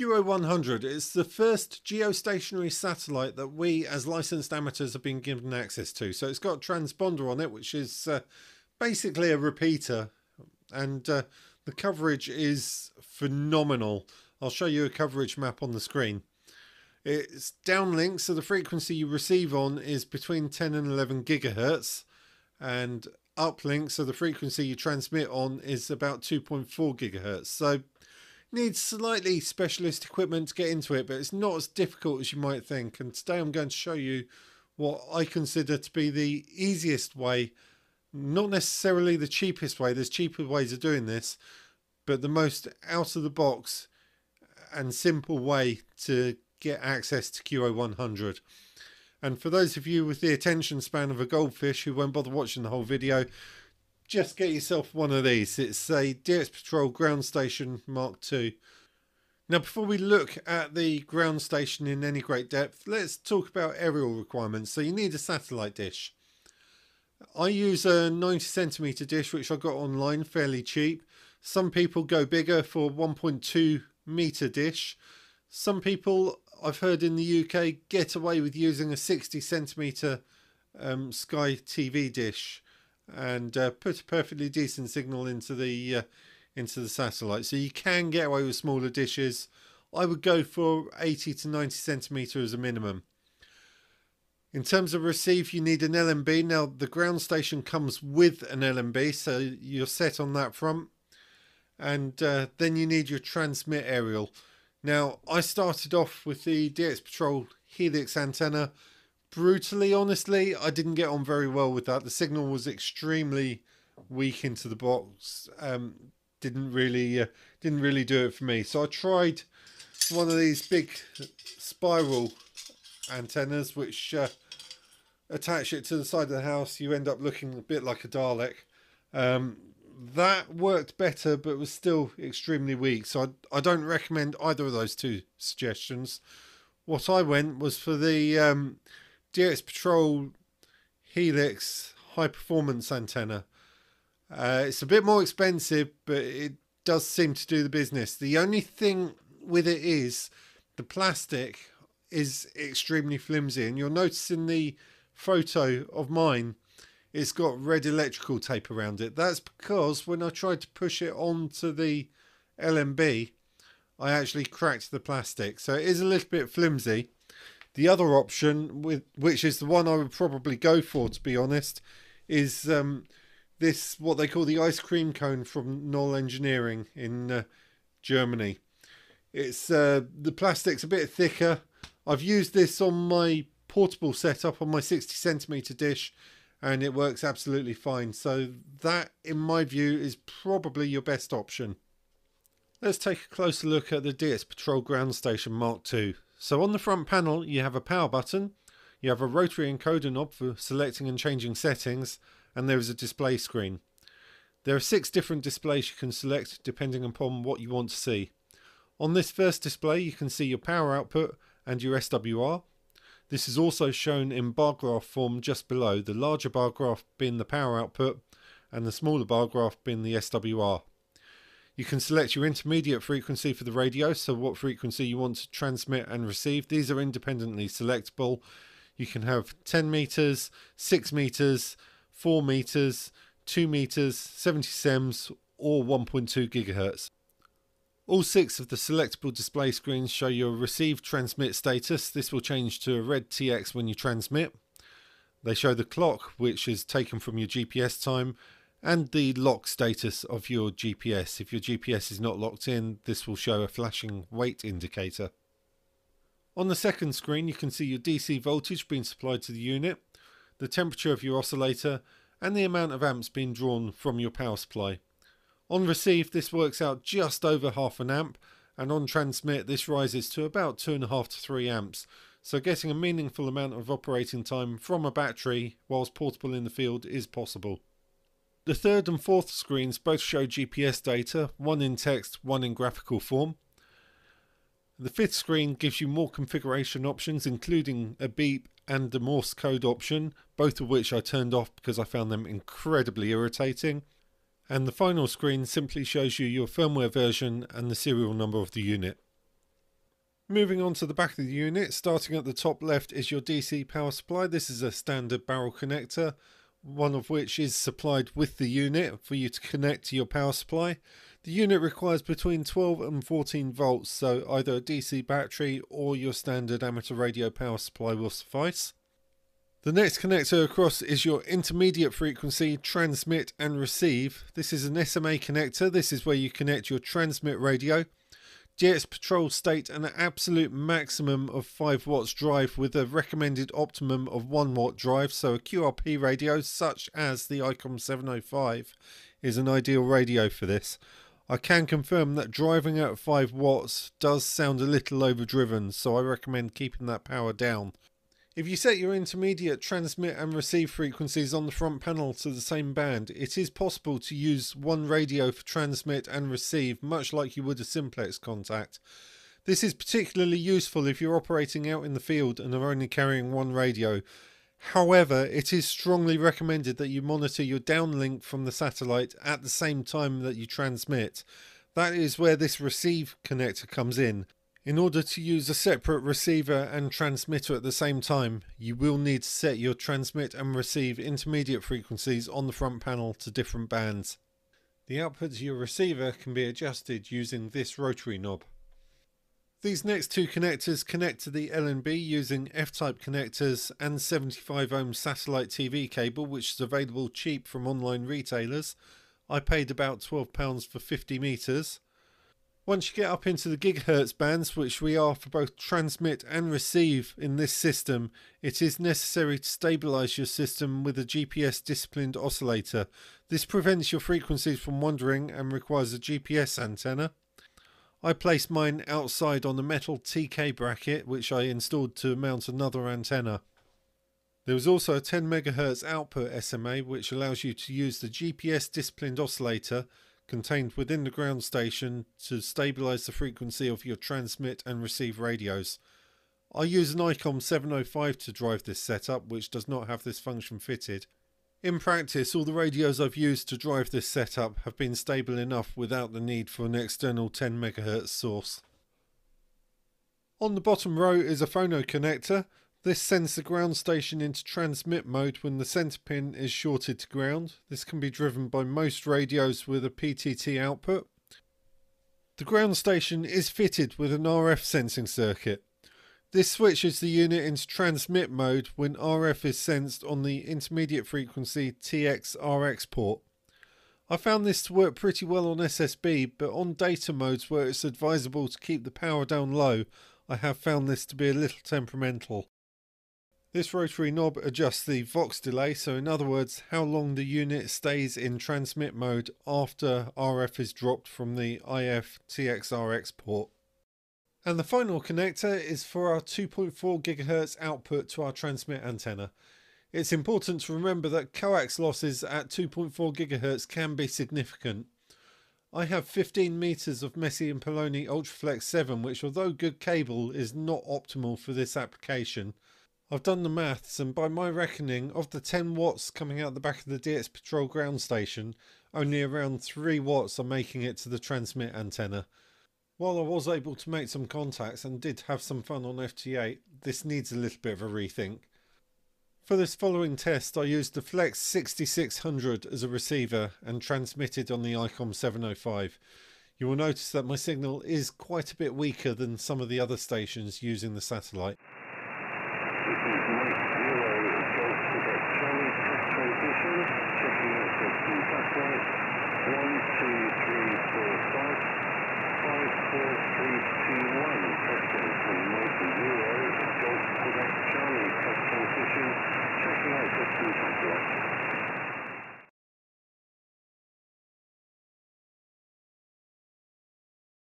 QO 100 is the first geostationary satellite that we as licensed amateurs have been given access to. So it's got a transponder on it, which is uh, basically a repeater, and uh, the coverage is phenomenal. I'll show you a coverage map on the screen. It's downlink, so the frequency you receive on is between 10 and 11 gigahertz, and uplink, so the frequency you transmit on is about 2.4 gigahertz. So needs slightly specialist equipment to get into it, but it's not as difficult as you might think. And today I'm going to show you what I consider to be the easiest way, not necessarily the cheapest way, there's cheaper ways of doing this, but the most out of the box and simple way to get access to QO100. And for those of you with the attention span of a goldfish who won't bother watching the whole video, just get yourself one of these. It's a DX Patrol Ground Station Mark II. Now, before we look at the ground station in any great depth, let's talk about aerial requirements. So you need a satellite dish. I use a 90 centimeter dish, which I got online fairly cheap. Some people go bigger for 1.2 meter dish. Some people I've heard in the UK get away with using a 60 centimeter um, Sky TV dish and uh, put a perfectly decent signal into the uh, into the satellite. So you can get away with smaller dishes. I would go for 80 to 90 centimeter as a minimum. In terms of receive, you need an LNB. Now the ground station comes with an LNB, so you're set on that front. And uh, then you need your transmit aerial. Now, I started off with the DX Patrol Helix antenna. Brutally, honestly, I didn't get on very well with that. The signal was extremely weak into the box. Um, didn't really, uh, didn't really do it for me. So I tried one of these big spiral antennas, which uh, attach it to the side of the house. You end up looking a bit like a Dalek. Um, that worked better, but was still extremely weak. So I, I don't recommend either of those two suggestions. What I went was for the um, DX Patrol Helix high performance antenna. Uh, it's a bit more expensive, but it does seem to do the business. The only thing with it is the plastic is extremely flimsy, and you'll notice in the photo of mine it's got red electrical tape around it. That's because when I tried to push it onto the LNB, I actually cracked the plastic. So it is a little bit flimsy. The other option, with which is the one I would probably go for, to be honest, is um, this what they call the ice cream cone from Knoll Engineering in uh, Germany. It's uh, the plastic's a bit thicker. I've used this on my portable setup on my 60 centimeter dish and it works absolutely fine. So that, in my view, is probably your best option. Let's take a closer look at the DX Patrol Ground Station Mark II. So on the front panel, you have a power button, you have a rotary encoder knob for selecting and changing settings, and there is a display screen. There are six different displays you can select depending upon what you want to see. On this first display, you can see your power output and your SWR. This is also shown in bar graph form just below, the larger bar graph being the power output and the smaller bar graph being the SWR. You can select your intermediate frequency for the radio, so what frequency you want to transmit and receive. These are independently selectable. You can have 10 meters, 6 meters, 4 meters, 2 meters, 70 sems, or 1.2 gigahertz. All six of the selectable display screens show your receive transmit status. This will change to a red TX when you transmit. They show the clock, which is taken from your GPS time, and the lock status of your GPS. If your GPS is not locked in, this will show a flashing wait indicator. On the second screen, you can see your DC voltage being supplied to the unit, the temperature of your oscillator, and the amount of amps being drawn from your power supply. On receive, this works out just over half an amp, and on transmit, this rises to about 2.5 to 3 amps. So getting a meaningful amount of operating time from a battery whilst portable in the field is possible. The third and fourth screens both show GPS data, one in text, one in graphical form. The fifth screen gives you more configuration options, including a beep and a Morse code option, both of which I turned off because I found them incredibly irritating and the final screen simply shows you your firmware version and the serial number of the unit. Moving on to the back of the unit, starting at the top left is your DC power supply. This is a standard barrel connector, one of which is supplied with the unit for you to connect to your power supply. The unit requires between 12 and 14 volts, so either a DC battery or your standard amateur radio power supply will suffice. The next connector across is your intermediate frequency transmit and receive. This is an SMA connector. This is where you connect your transmit radio. DX Patrol state an absolute maximum of 5 watts drive with a recommended optimum of 1 watt drive. So a QRP radio such as the ICOM 705 is an ideal radio for this. I can confirm that driving at 5 watts does sound a little overdriven, so I recommend keeping that power down. If you set your intermediate transmit and receive frequencies on the front panel to the same band, it is possible to use one radio for transmit and receive, much like you would a simplex contact. This is particularly useful if you're operating out in the field and are only carrying one radio. However, it is strongly recommended that you monitor your downlink from the satellite at the same time that you transmit. That is where this receive connector comes in. In order to use a separate receiver and transmitter at the same time, you will need to set your transmit and receive intermediate frequencies on the front panel to different bands. The output to your receiver can be adjusted using this rotary knob. These next two connectors connect to the LNB using F-type connectors and 75 ohm satellite TV cable which is available cheap from online retailers. I paid about £12 for 50 metres. Once you get up into the gigahertz bands, which we are for both transmit and receive in this system, it is necessary to stabilize your system with a GPS disciplined oscillator. This prevents your frequencies from wandering and requires a GPS antenna. I placed mine outside on the metal TK bracket which I installed to mount another antenna. There is also a 10 MHz output SMA which allows you to use the GPS disciplined oscillator contained within the ground station to stabilise the frequency of your transmit and receive radios. I use an ICOM 705 to drive this setup which does not have this function fitted. In practice all the radios I've used to drive this setup have been stable enough without the need for an external 10 MHz source. On the bottom row is a phono connector this sends the ground station into transmit mode when the center pin is shorted to ground. This can be driven by most radios with a PTT output. The ground station is fitted with an RF sensing circuit. This switches the unit into transmit mode when RF is sensed on the intermediate frequency TX-RX port. I found this to work pretty well on SSB, but on data modes where it's advisable to keep the power down low, I have found this to be a little temperamental. This rotary knob adjusts the Vox delay, so in other words, how long the unit stays in transmit mode after RF is dropped from the IF TXRX port. And the final connector is for our 2.4 GHz output to our transmit antenna. It's important to remember that coax losses at 2.4 GHz can be significant. I have 15 meters of Messi and Paoloni Ultraflex 7 which although good cable is not optimal for this application. I've done the maths, and by my reckoning, of the 10 watts coming out the back of the DX Patrol ground station, only around 3 watts are making it to the transmit antenna. While I was able to make some contacts and did have some fun on FT8, this needs a little bit of a rethink. For this following test I used the Flex 6600 as a receiver and transmitted on the ICOM 705. You will notice that my signal is quite a bit weaker than some of the other stations using the satellite. Charlie, Quebec Charlie,